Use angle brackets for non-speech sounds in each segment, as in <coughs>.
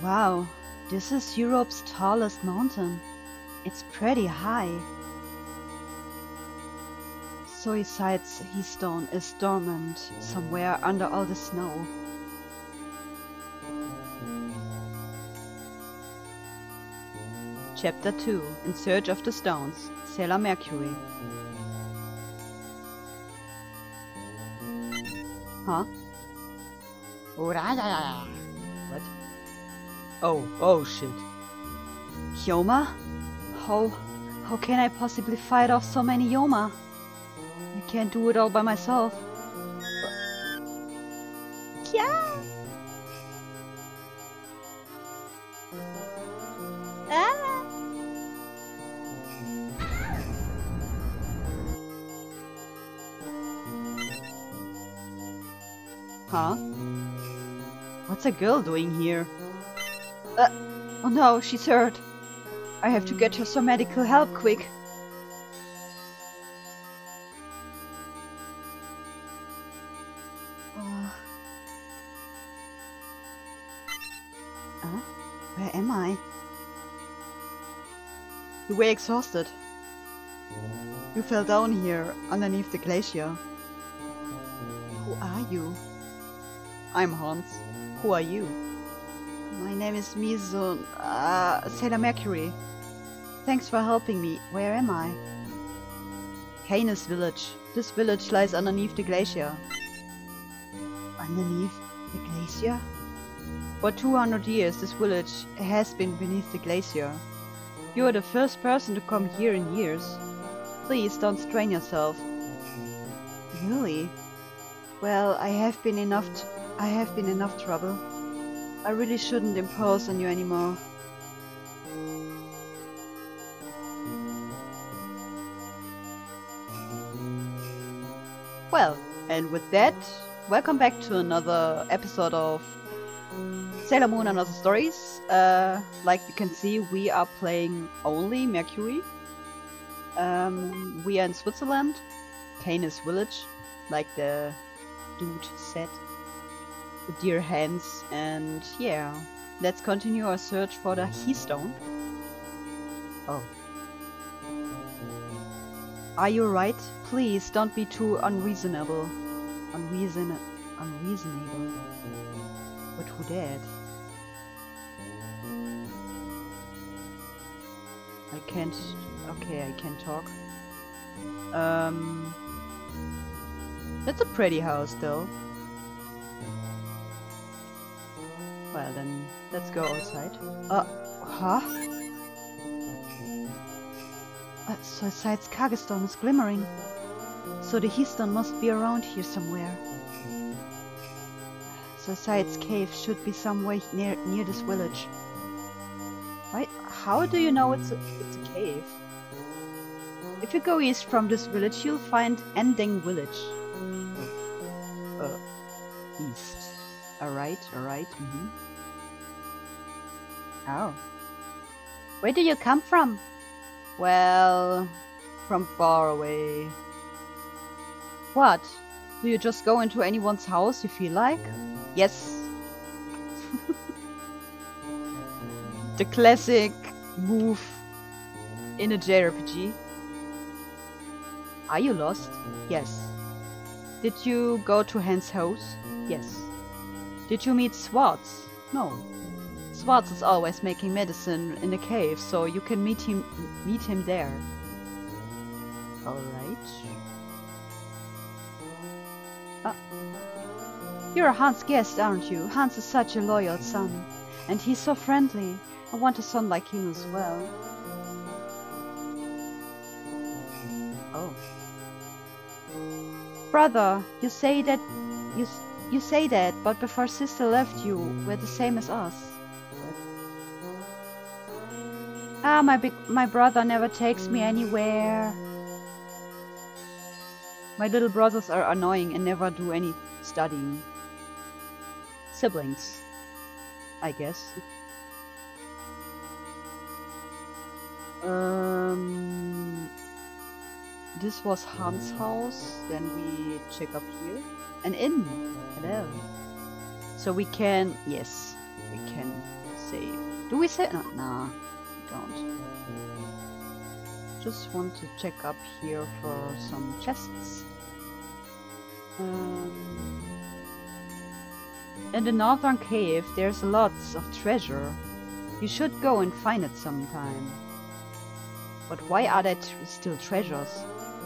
Wow, this is Europe's tallest mountain. It's pretty high. Suicide's Heystone is dormant somewhere under all the snow. Chapter 2 In Search of the Stones Sailor Mercury Huh? Oh, oh shit. Yoma? How... how can I possibly fight off so many Yoma? I can't do it all by myself. Yeah. Ah. Huh? What's a girl doing here? Uh, oh no, she's hurt. I have to get her some medical help quick. Uh, where am I? You were exhausted. You fell down here underneath the glacier. Who are you? I'm Hans. Who are you? My name is Mizun, uh, Sailor Mercury. Thanks for helping me. Where am I? Canis village. This village lies underneath the glacier. Underneath the glacier? For 200 years this village has been beneath the glacier. You are the first person to come here in years. Please don't strain yourself. Really? Well, I have been enough I have been enough trouble. I really shouldn't impose on you anymore. Well, and with that, welcome back to another episode of Sailor Moon Another Stories. Uh, like you can see, we are playing only Mercury. Um, we are in Switzerland, Canis Village, like the dude said dear Hans and yeah let's continue our search for the Heystone. Oh. Are you right? Please don't be too unreasonable. Unreason unreasonable. But who did? I can't okay, I can talk. Um That's a pretty house though. Well then, let's go outside. Uh, huh? Uh, so Side's Kagestone is glimmering. So the Heystone must be around here somewhere. So Side's cave should be somewhere near near this village. Why? How do you know it's a, it's a cave? If you go east from this village, you'll find Ending Village. Uh, east. Alright, alright. Mm -hmm. Oh. Where do you come from? Well, from far away. What? Do you just go into anyone's house if you feel like? Yes. <laughs> the classic move in a JRPG. Are you lost? Yes. Did you go to Hans' house? Yes. Did you meet Swartz? No. Swartz is always making medicine in the cave, so you can meet him meet him there. Alright. Ah. You're Hans' guest, aren't you? Hans is such a loyal son. And he's so friendly. I want a son like him as well. Oh. Brother, you say that you you say that, but before sister left you, were the same as us. Ah, my big, my brother never takes me anywhere. My little brothers are annoying and never do any studying. Siblings, I guess. Um, this was Hans' house. Then we check up here. An inn. Hello. So we can, yes, we can save. Do we save? No, nah, we don't. Just want to check up here for some chests. Um, in the northern cave, there's lots of treasure. You should go and find it sometime. But why are there tr- still treasures?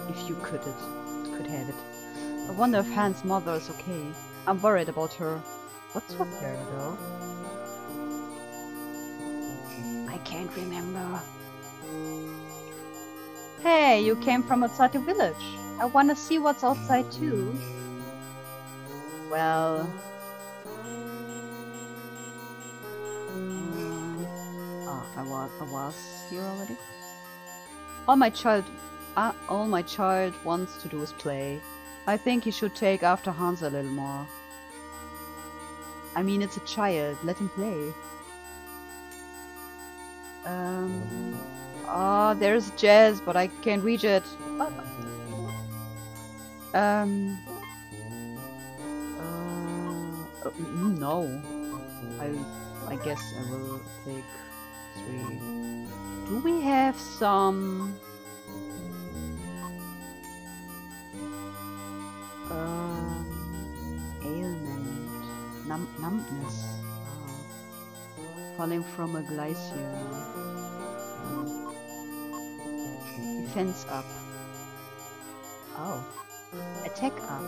If you could it, could have it. I wonder if Hans' mother is okay. I'm worried about her. What's up there, though? I can't remember. Hey, you came from outside the village. I want to see what's outside too. Well... um, ah, I was, I was here already. All my child, uh, all my child wants to do is play. I think he should take after Hans a little more. I mean, it's a child. Let him play. Um. Ah, there's Jazz, but I can't reach it. Um. Uh, mm, no. I. I guess I will take three. Do we have some? Um, ailment, Num numbness, Ah. falling from a glacier. Hmm. Defense up. Oh, attack up.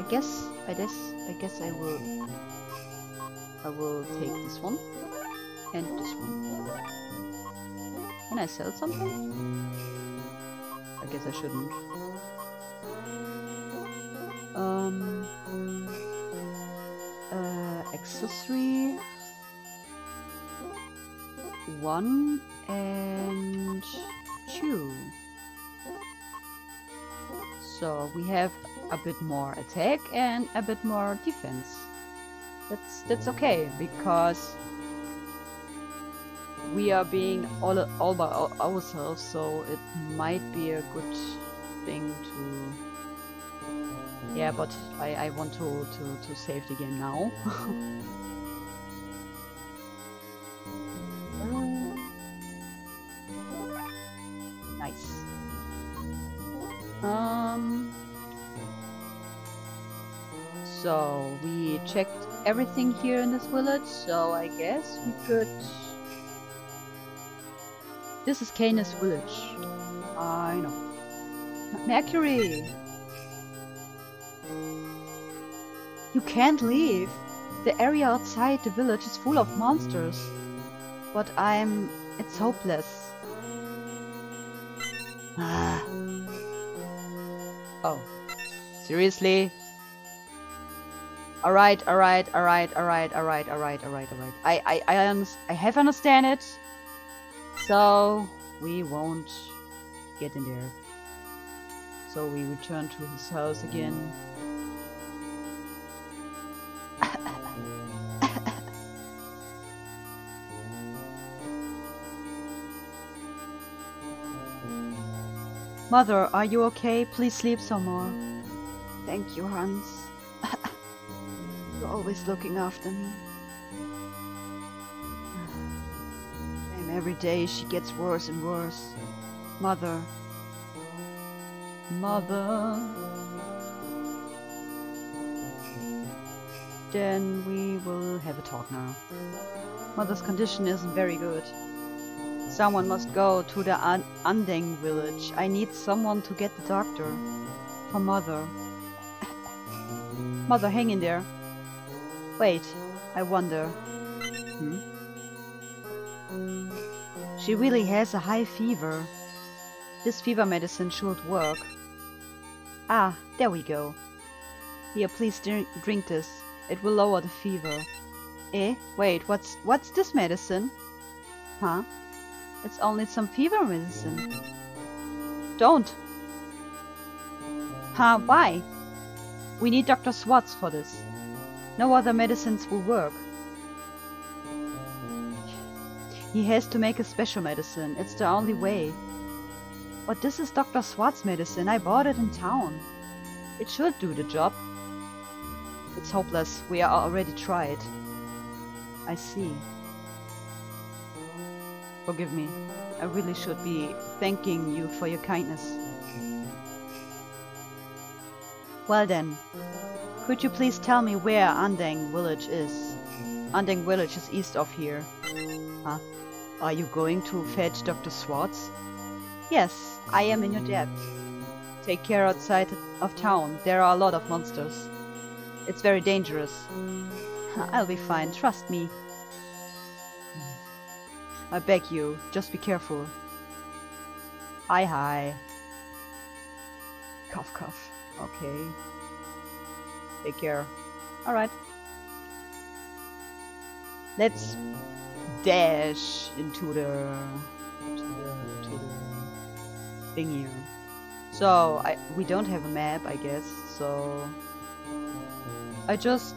I guess, I guess, I guess I will. I will take this one and this one. Can I sell something? I guess I shouldn't. Um, uh, accessory one and two. So we have a bit more attack and a bit more defense. That's that's okay because we are being all all by ourselves, so it might be a good thing to. Yeah, but I, I want to, to, to save the game now. <laughs> nice. Um. So we checked everything here in this village, so I guess we could. This is Canis village. I know. Mercury! You can't leave. The area outside the village is full of monsters. But I'm... it's hopeless. <sighs> Oh. Seriously? Alright, alright, alright, alright, alright, alright, alright, alright. I, I, I, unders- I have understand it. So, we won't get in there. So we return to his house again. Mother, are you okay? Please sleep some more. Thank you, Hans. <laughs> You're always looking after me. And every day she gets worse and worse. Mother. Mother. Then we will have a talk now. Mother's condition isn't very good. Someone must go to the An Andeng village. I need someone to get the doctor. For mother. <laughs> mother, hang in there. Wait, I wonder. Hmm? She really has a high fever. This fever medicine should work. Ah, there we go. Here, please drink this. It will lower the fever. Eh? Wait, what's what's this medicine? Huh? It's only some fever medicine. Don't. Huh, why? We need Dr. Swartz for this. No other medicines will work. He has to make a special medicine. It's the only way. But this is Dr. Swartz medicine. I bought it in town. It should do the job. It's hopeless. We are already tried. I see. Forgive me. I really should be thanking you for your kindness. Well then, could you please tell me where Andeng village is? Andeng village is east of here. Huh? Are you going to fetch Dr. Swartz? Yes, I am in your debt. Take care outside of town. There are a lot of monsters. It's very dangerous. <laughs> I'll be fine, trust me. I beg you, just be careful. Hi hi. Cough cough. Okay. Take care. Alright. Let's dash into the to the the thing here. So I we don't have a map I guess, so I just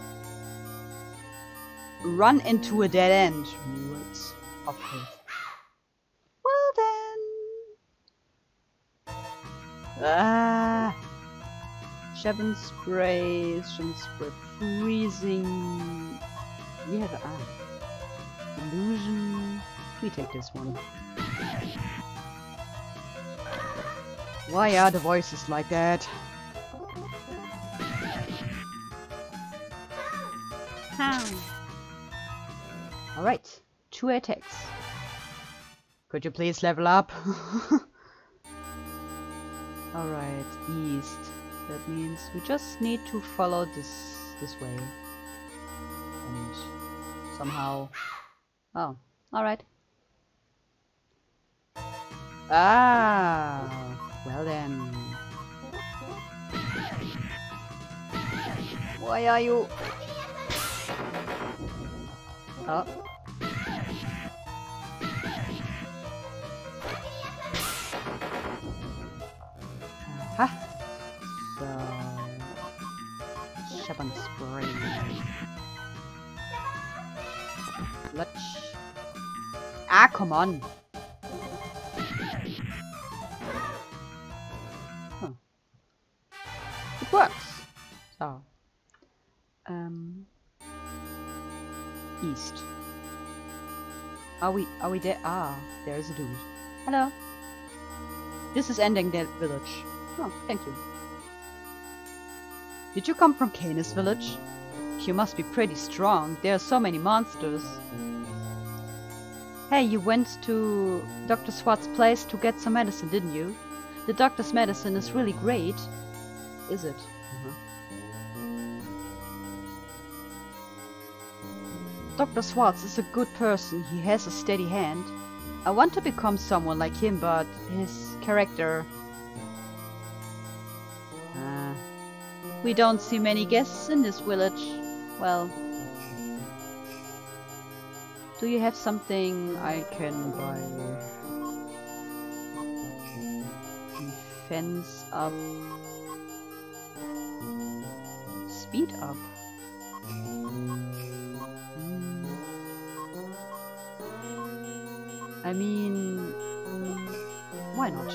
run into a dead end. Right. Okay. Well then. Ah. Seven spray, seven spray, freezing. We have. Illusion. We take this one. Why are the voices like that? Alright, two attacks. Could you please level up? <laughs> Alright, east. That means we just need to follow this this way. And somehow... Oh, alright. Ah, well then. Why are you... Oh. Shabon Spray. Clutch. Ah, come on. Huh. It works. So. Um. East. Are we are we there? Ah, there is a dude. Hello. This is ending that village. Oh, thank you. Did you come from Canis village? You must be pretty strong. There are so many monsters. Hey, you went to Dr. Swartz's place to get some medicine, didn't you? The doctor's medicine is really great. Is it? Uh-huh. Dr. Swartz is a good person. He has a steady hand. I want to become someone like him, but his character... we don't see many guests in this village. Well... Do you have something I can buy? Defense up. Speed up. Hmm. I mean, why not?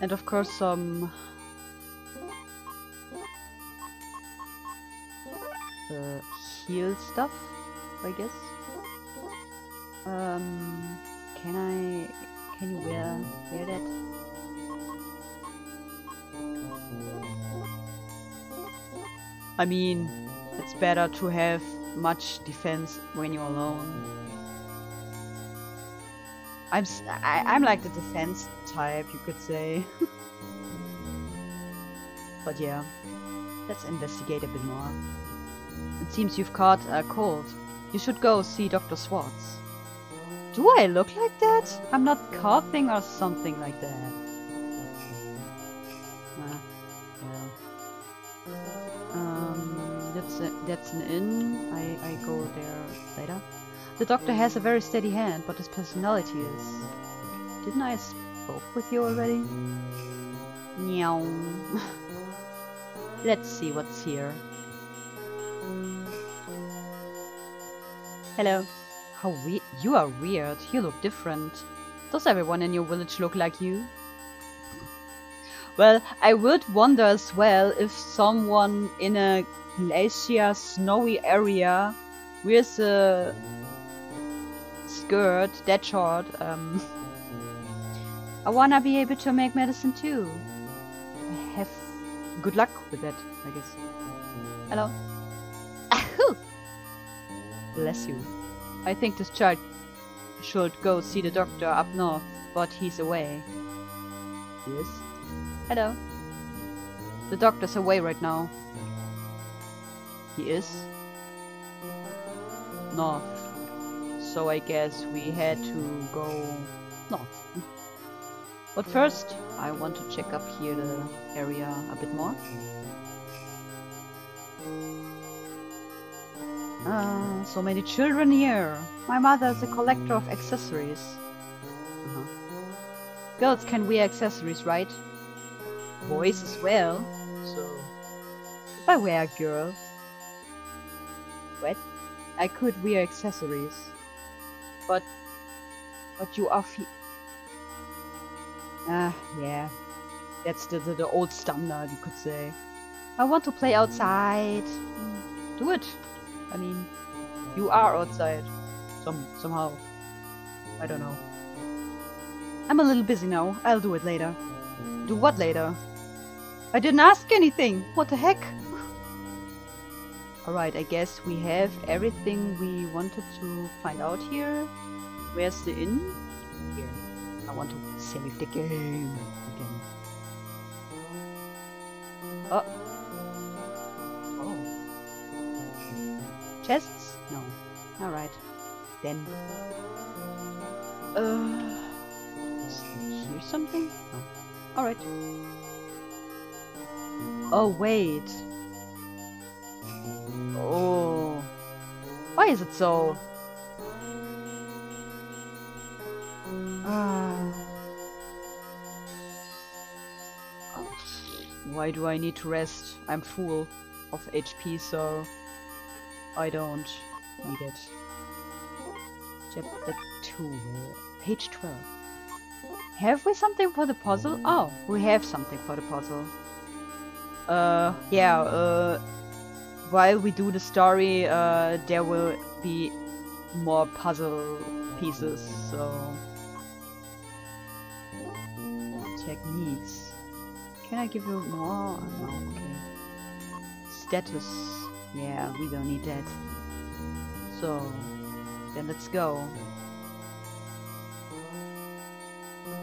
And of course some uh, heal stuff, I guess. Um, can I, can you wear, wear that? I mean, it's better to have much defense when you're alone. I'm I, I'm like the defense type, you could say. <laughs> but yeah, let's investigate a bit more. It seems you've caught a cold. You should go see Dr. Swartz. Do I look like that? I'm not coughing or something like that. Ah. Um, that's that's an inn. I, I go there later. The doctor has a very steady hand, but his personality is... Didn't I spoke with you already? Meow. <laughs> Let's see what's here. Hello. How we You are weird. You look different. Does everyone in your village look like you? Well, I would wonder as well if someone in a glacier, snowy area wears a skirt that short. Um, I wanna be able to make medicine too. Have good luck with that, I guess. Hello. Ahoo! Bless you. I think this child should go see the doctor up north, but he's away. Yes. Hello. The doctor's away right now. He is? North. So I guess we had to go north. But first, I want to check up here the area a bit more. Ah, so many children here. My mother is a collector of accessories. Uh-huh. Girls can wear accessories, right? Boys as well. So, if I wear a girl, what? I could wear accessories. But, but you are fe- Ah, yeah. That's the, the, the old standard, you could say. I want to play outside. Do it. I mean, you are outside. Some somehow. I don't know. I'm a little busy now. I'll do it later. Do what later? I didn't ask anything. What the heck? Alright, I guess we have everything we wanted to find out here. Where's the inn? Here. I want to save the game again. Oh. Oh. Chests? No. Alright. Then. Uh. Is here something? No. Alright. Oh, wait. Why is it so? Ah. Why do I need to rest? I'm full of HP, so I don't need it. Chapter 2, page 12. Have we something for the puzzle? Oh, we have something for the puzzle. Uh, yeah, uh, while we do the story, uh, there will be more puzzle pieces, so... Techniques. Can I give you more? No, okay. Status. Yeah, we don't need that. So, then let's go.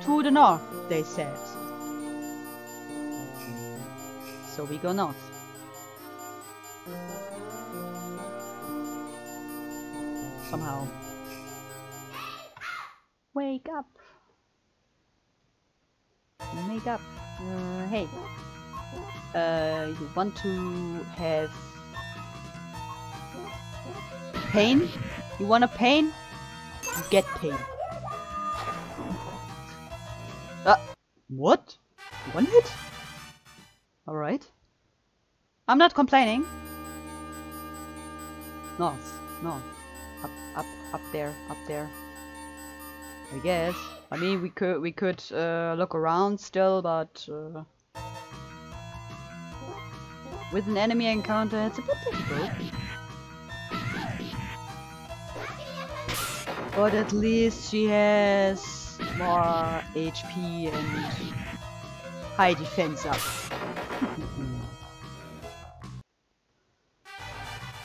To the north, they said. So we go north. Somehow. Wake up. Wake up. Uh, hey. Uh, you want to have pain? You want a pain? You get pain. Uh, what? One hit? Alright. I'm not complaining. North, north. Up, up, up there, up there. I guess. I mean, we could we could uh, look around still, but uh, with an enemy encounter, it's a bit difficult. But at least she has more HP and high defense up. <laughs>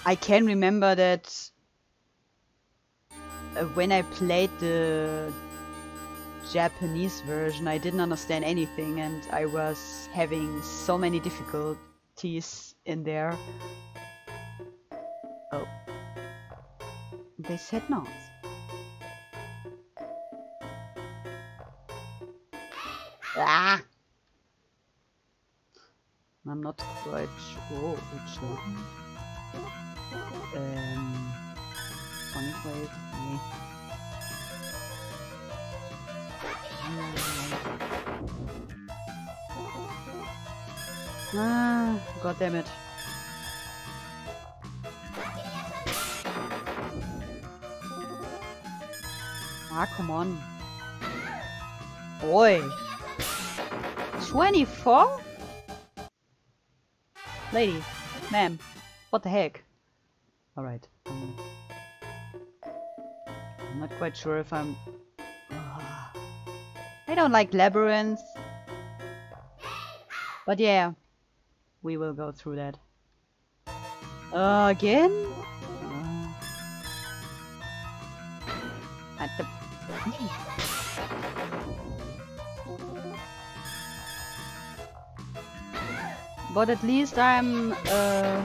I can remember that uh, when I played the Japanese version, I didn't understand anything and I was having so many difficulties in there. Oh. They said not. Ah! I'm not quite sure which one. Um, Sonic Wave? Nee. Ah, god damn it. Ah, come on. Boy. 24? Lady, ma'am, what the heck? Alright. I'm not quite sure if I'm... I don't like labyrinths. But yeah, we will go through that. Uh, again? Uh, at the... But at least I'm uh,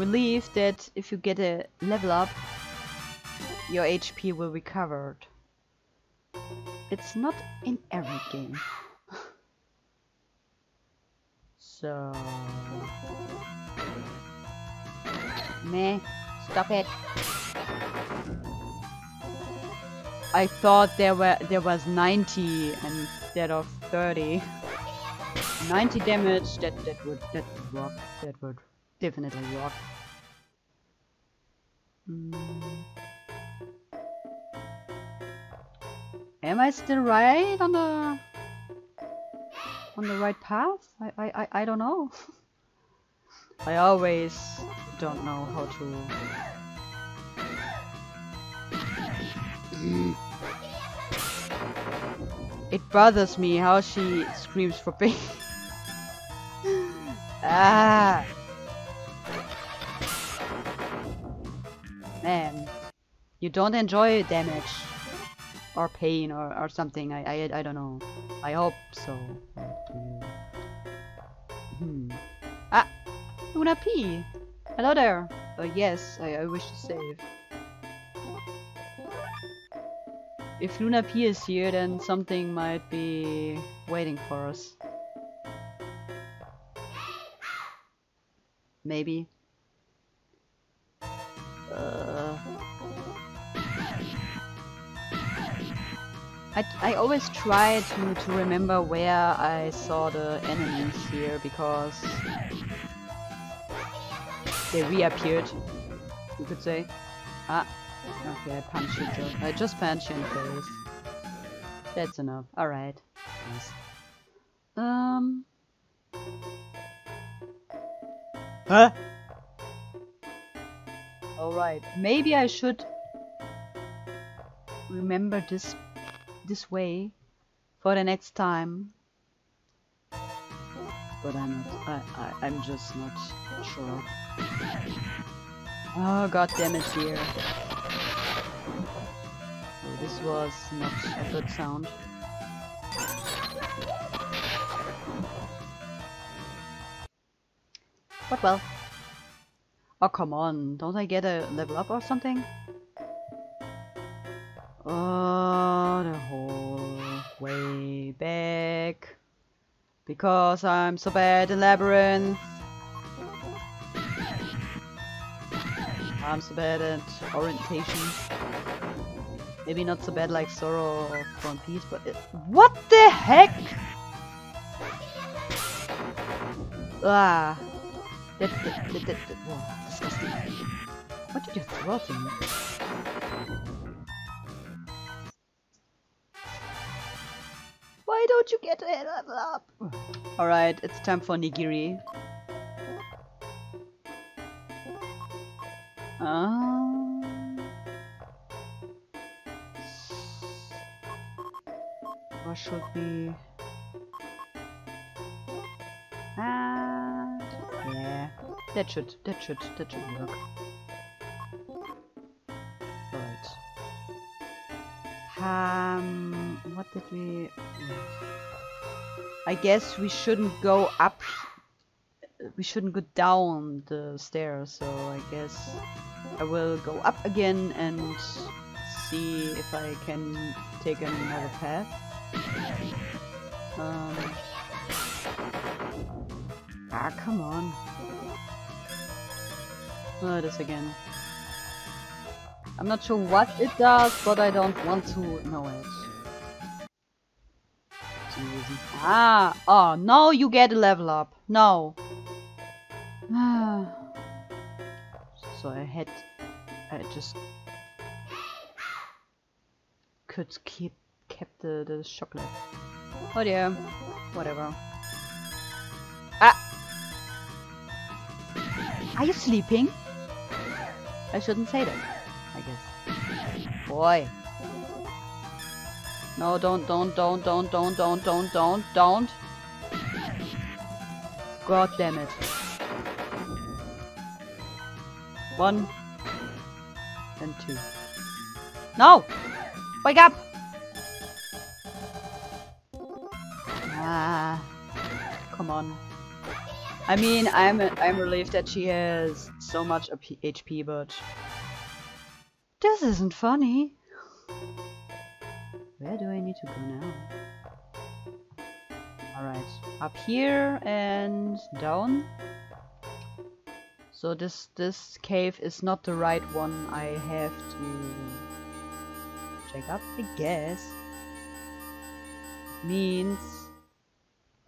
relieved that if you get a level up, your HP will be recovered. It's not in every game. <laughs> so... Meh, stop it. I thought there were there was 90 instead of 30. <laughs> 90 damage, that that would that would. That would definitely rock. Mm. Am I still right on the on the right path? I I I, I don't know. <laughs> I always don't know how to It bothers me how she screams for pain. <laughs> ah! You don't enjoy damage or pain or, or something. I, I I don't know. I hope so. Hmm. Ah, Luna P. Hello there. Uh, yes, I, I wish to save. If Luna P is here, then something might be waiting for us. Maybe. Uh, I, I always try to, to remember where I saw the enemies here because they reappeared, you could say. Ah, Okay, I punch you just. I just punch you in the face. That's enough. Alright. Nice. Um. Huh? Alright. Maybe I should remember this this way for the next time. But I'm not. I, I I'm just not sure. <coughs> Oh god damn it, dear oh, this was not a good sound. But well. Oh come on, don't I get a level up or something? Oh, the whole way back. Because I'm so bad in Labyrinth. I'm so bad at orientation. Maybe not so bad like Zoro or One Piece, but it What the heck? Ah. That, that, that, that, that, disgusting. What did you throw at me? Why don't you get a level up? Alright, it's time for Nigiri. Ah. What should be... Ah, yeah, that should, that should, that should work. Um, what did we... I guess we shouldn't go up... We shouldn't go down the stairs, so I guess I will go up again and see if I can take another path. Um. Ah, come on. Oh, this again. I'm not sure what it does, but I don't want to know it. Ah! Oh, no, you get a level up. No. so I had... I just... Could keep kept the, the chocolate. Oh yeah, whatever. Ah! Are you sleeping? I shouldn't say that, I guess. Boy. No, don't, don't, don't, don't, don't, don't, don't, don't, don't. God damn it. One. And two. No! Wake up! Ah. Come on. I mean, I'm I'm relieved that she has so much HP, but this isn't funny. Where do I need to go now? Alright, up here and down. So this this cave is not the right one. I have to check up, I guess. Means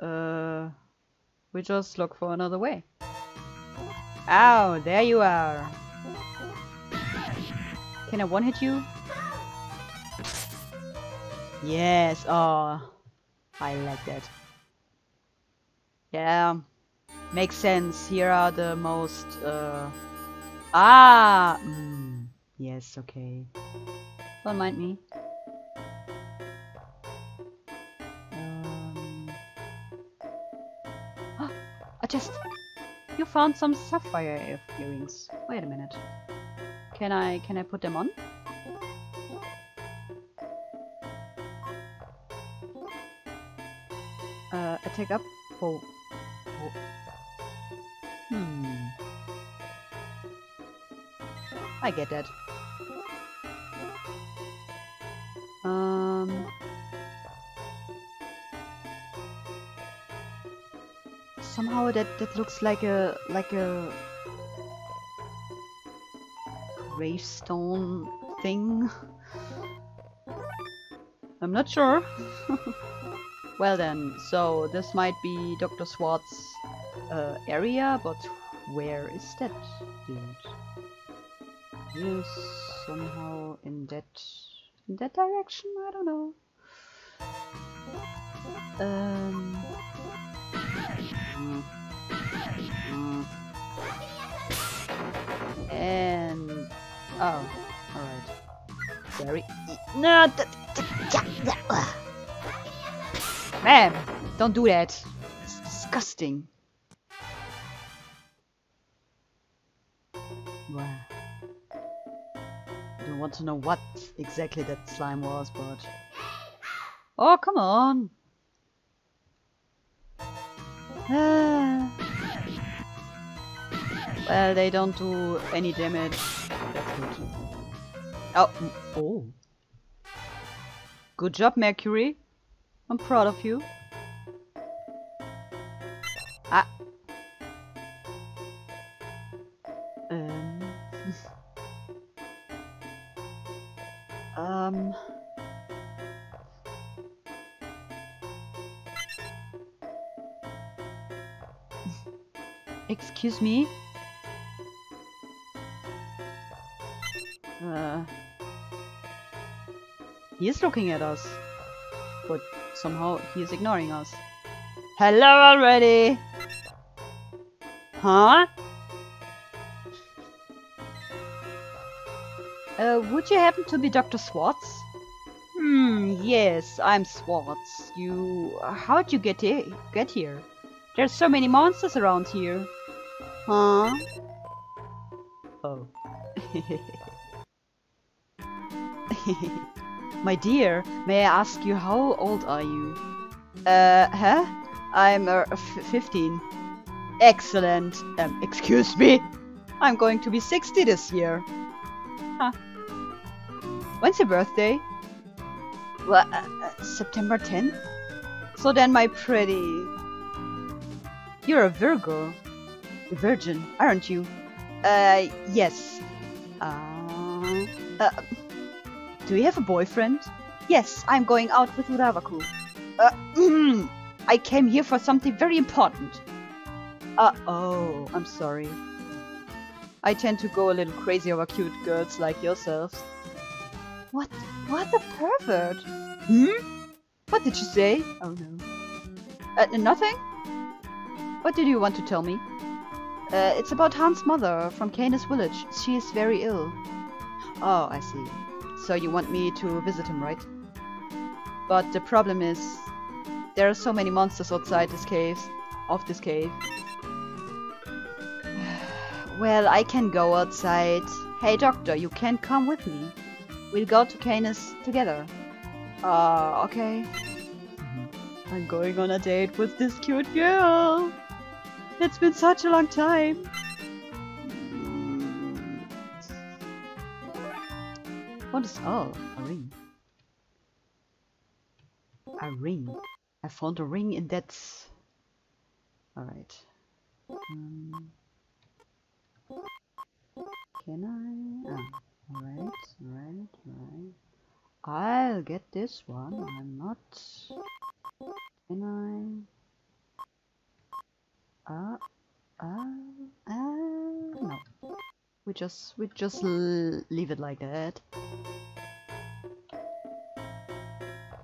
uh we just look for another way. Ow, there you are. Can I one hit you? Yes, oh, I like that. Yeah, makes sense. Here are the most, uh, ah, mm, yes, okay. Don't mind me. Um, <gasps> I just, you found some sapphire earrings. Wait a minute. Can I, can I put them on? Uh, attack up. Oh. oh. Hmm. I get that. Um. Somehow that that looks like a like a gravestone thing. I'm not sure. <laughs> well then, so this might be Dr. Swart's uh, area, but where is that dude? He's somehow in that in that direction? I don't know. Um. mm, mm. And oh, all right. Very. No. Ma'am, don't do that. It's disgusting. Wow. I don't want to know what exactly that slime was, but... Oh, come on! Ah. Well, they don't do any damage. Oh, oh. Good job, Mercury. I'm proud of you. Ah. Um. <laughs> um. Excuse me? He is looking at us. But somehow he is ignoring us. Hello already! Huh? Uh, would you happen to be Dr. Swartz? Hmm, yes, I'm Swartz. You... how'd you get, get here? There's so many monsters around here. Huh? Oh. <laughs> My dear, may I ask you how old are you? Uh, huh? I'm uh, 15. Excellent. Um, excuse me? I'm going to be 60 this year. Huh. When's your birthday? Well, uh, uh, September 10th? So then, my pretty... You're a Virgo. A virgin, aren't you? Uh, yes. Uh, uh, do you have a boyfriend? Yes, I'm going out with Uravaku. Uh, I came here for something very important. Uh oh, I'm sorry. I tend to go a little crazy over cute girls like yourselves. What? What a pervert! Hmm? What did you say? Oh no. Uh, nothing? What did you want to tell me? Uh, it's about Hans' mother from Canis village. She is very ill. Oh, I see. So you want me to visit him, right? But the problem is, there are so many monsters outside this cave, of this cave. <sighs> well, I can go outside. Hey doctor, you can come with me. We'll go to Canis together. Uh, okay. I'm going on a date with this cute girl. It's been such a long time. What is all? a ring? A ring. I found a ring in that. All right. Um, can I? Ah, all right, all right, all right. I'll get this one. I'm not. Can I? We just, we just leave it like that.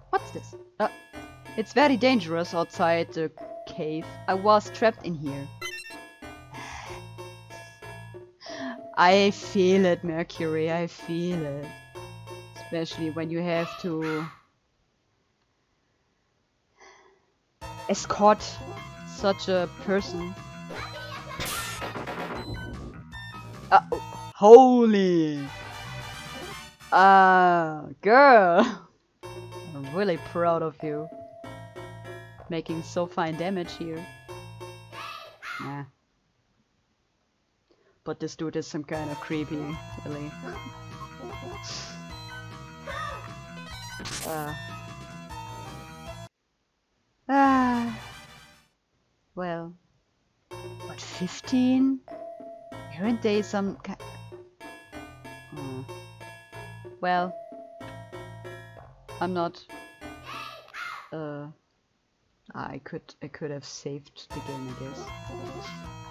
What's this? Uh, it's very dangerous outside the cave. I was trapped in here. I feel it, Mercury, I feel it. Especially when you have to escort such a person. Holy! Uh, girl! <laughs> I'm really proud of you. Making so fine damage here. Nah. But this dude is some kind of creepy, really. <sighs> uh. Ah. Well. What, 15? Aren't they some Oh. Well. I'm not... Uh... I could I could have saved the game, I guess.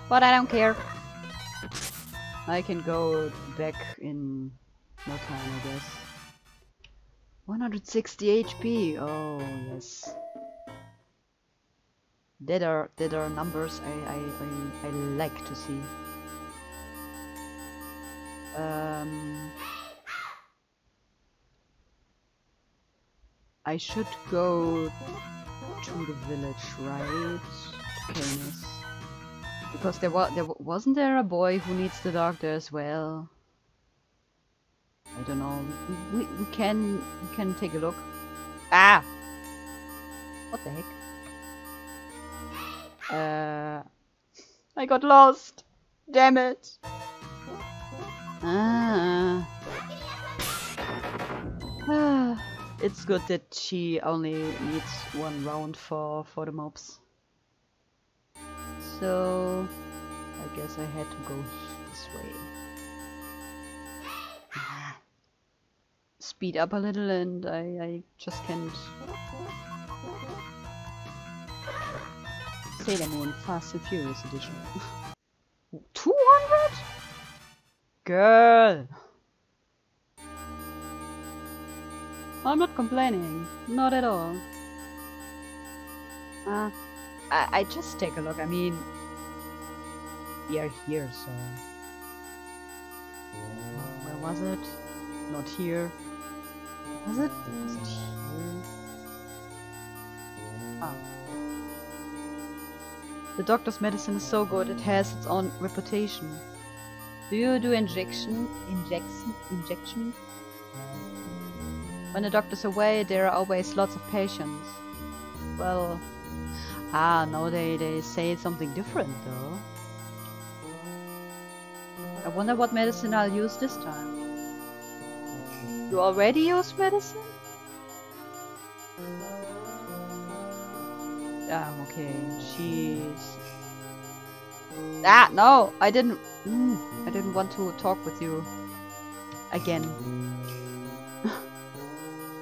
But I don't care. I can go back in no time, I guess. 160 HP. Oh yes. That are that are numbers I I I, I like to see. Um. I should go to the village, right? Canis. Because there was there wasn't there a boy who needs the doctor as well. I don't know. We, we, we can we can take a look. Ah! What the heck? Uh, I got lost. Damn it. Ah. <sighs> It's good that she only needs one round for, for the mobs. So, I guess I had to go this way. <sighs> Speed up a little and I, I just can't... Sailor Moon Fast and Furious Edition. <laughs> 200? Girl! I'm not complaining. Not at all. Uh, I, I just take a look. I mean, we are here, so... Where was it? Not here. Was it? Was it here? Oh. The doctor's medicine is so good, it has its own reputation. Do you do injection, injection, injection when the doctor's away, there are always lots of patients. Well, ah, no, they, they say something different though. I wonder what medicine I'll use this time. You already use medicine? Ah, okay, she's... Ah, no, I didn't... Mm, I didn't want to talk with you again. <laughs>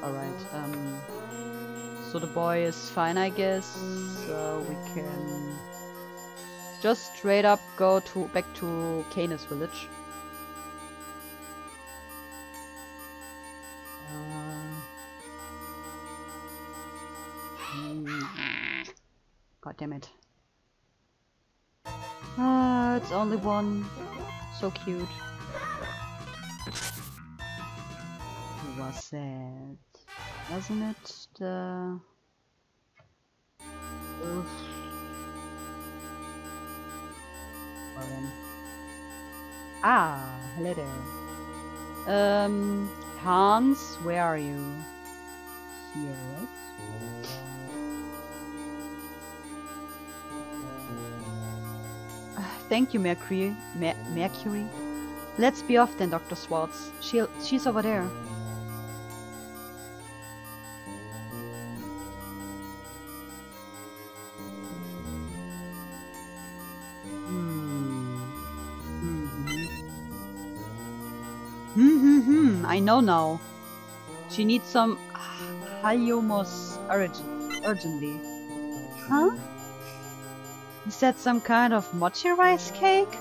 Alright, um... So the boy is fine, I guess. So we can just straight up go to back to Canis village. Uh, God damn it. Ah, it's only one. So cute. was it? Wasn't it the... Oof. Ah, hello there. Um, Hans, where are you? Here, right? Thank you, Mercury. Mer Mercury. Let's be off then, Dr. Swartz. She'll, she's over there. Hmm. Hmm, hmm. I know now. She needs some Haliomos urgent, urgently. Huh? Is that some kind of mochi rice cake?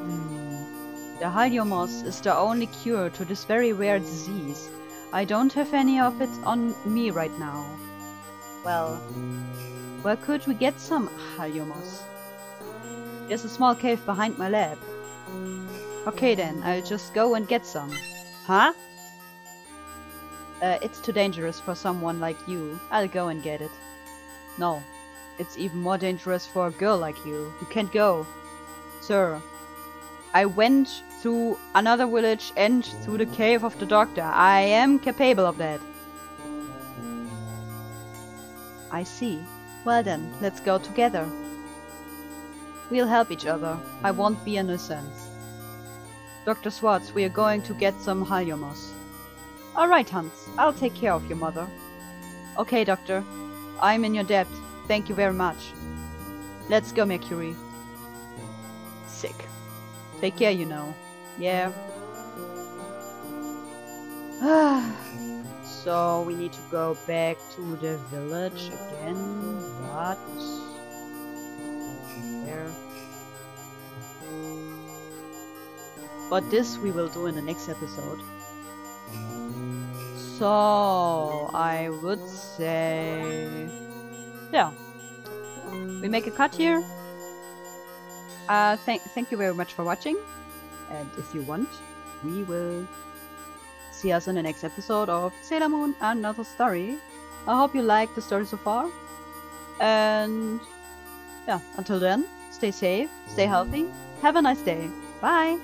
Hmm. The Haliomos is the only cure to this very rare disease. I don't have any of it on me right now. Well, where could we get some Haliomos? There's a small cave behind my lab. Okay then, I'll just go and get some. Huh? Uh, it's too dangerous for someone like you. I'll go and get it. No, it's even more dangerous for a girl like you. You can't go. Sir, I went through another village and through the cave of the doctor. I am capable of that. I see. Well then, let's go together. We'll help each other. I won't be a nuisance. Dr. Swartz, we are going to get some Haliomos. Alright, Hans. I'll take care of your mother. Okay, Doctor. I'm in your debt. Thank you very much. Let's go, Mercury. Sick. Take care, you know. Yeah. <sighs> so we need to go back to the village again, but there. But this we will do in the next episode. So I would say, yeah, we make a cut here. Uh, thank thank you very much for watching, and if you want, we will see us in the next episode of Sailor Moon Another Story. I hope you liked the story so far, and yeah, until then, stay safe, stay healthy, have a nice day, bye.